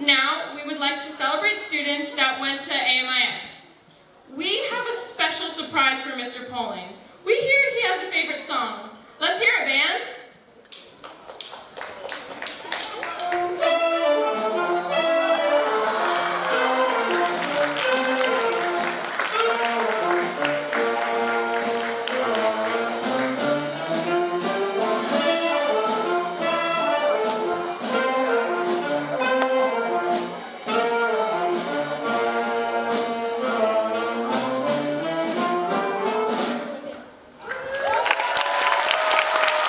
Now, we would like to celebrate students that went to AMIS. We have a special surprise for Mr. Poling.